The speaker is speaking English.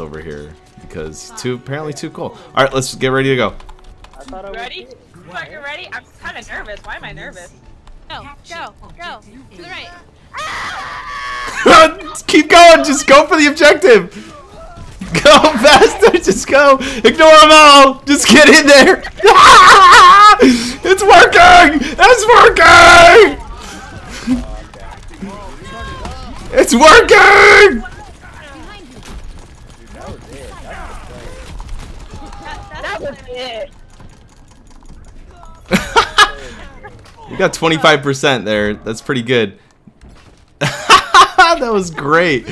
over here because too apparently too cool. All right, let's get ready to go. Ready? Fucking ready? I'm kind of nervous. Why am I nervous? Go, go, go. To the right. Keep going. Just go for the objective. Go faster. Just go. Ignore them all. Just get in there. it's working. It's working. It's working. That was it. You got 25% there. That's pretty good. that was great.